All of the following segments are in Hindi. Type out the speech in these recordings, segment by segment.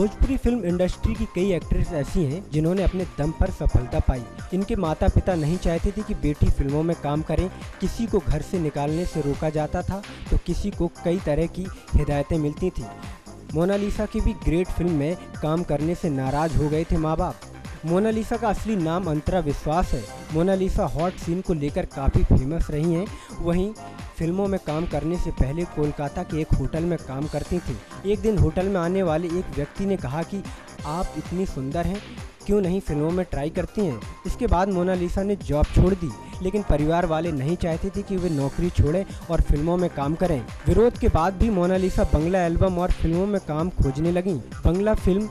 भोजपुरी फ़िल्म इंडस्ट्री की कई एक्ट्रेस ऐसी हैं जिन्होंने अपने दम पर सफलता पाई। इनके माता पिता नहीं चाहते थे कि बेटी फ़िल्मों में काम करें। किसी को घर से निकालने से रोका जाता था तो किसी को कई तरह की हिदायतें मिलती थी। मोनालिसा की भी ग्रेट फ़िल्म में काम करने से नाराज़ हो गए थे माँ बाप मोनालिसा का असली नाम अंतरा विश्वास है। मोनालिसा हॉट सीन को लेकर काफ़ी फ़ेमस रही हैं। वहीं फ़िल्मों में काम करने से पहले कोलकाता के एक होटल में काम करती थी। एक दिन होटल में आने वाले एक व्यक्ति ने कहा कि, आप इतनी सुंदर हैं, क्यों नहीं फ़िल्मों में ट्राई करती हैं? इसके बाद मोनालिसा ने जॉब छोड़ दी, लेकिन परिवार वाले नहीं चाहते थे कि वे नौकरी छोड़ें और फ़िल्मों में काम करें। विरोध के बाद भी मोनालिसा बंगला एल्बम और फ़िल्मों में काम खोजने लगी। बंगला फ़िल्म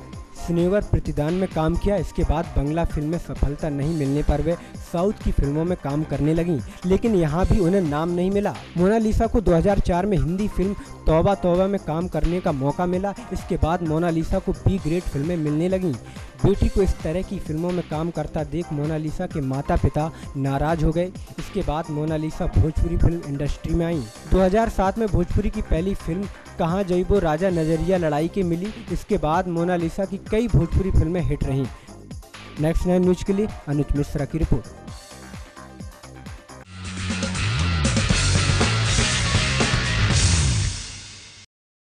सिनेवर प्रतिदान में काम किया। इसके बाद बंगला फ़िल्म में सफलता नहीं मिलने पर वे साउथ की फ़िल्मों में काम करने लगी, लेकिन यहाँ भी उन्हें नाम नहीं मिला। मोनालिसा को 2004 में हिंदी फ़िल्म तौबा तौबा में काम करने का मौका मिला। इसके बाद मोनालिसा को बी ग्रेड फ़िल्में मिलने लगी। बेटी को इस तरह की फ़िल्मों में काम करता देख मोनालिसा के माता पिता नाराज़ हो गए। इसके बाद मोनालिसा भोजपुरी फ़िल्म इंडस्ट्री में आई। 2007 में भोजपुरी की पहली फ़िल्म, कहाँ जईबो राजा नज़रिया लड़ाई के मिली। इसके बाद मोनालिसा की कई भोजपुरी फ़िल्में हिट रहीं। नेक्स्ट नाइन न्यूज़ के लिए अनुज मिश्रा की रिपोर्ट।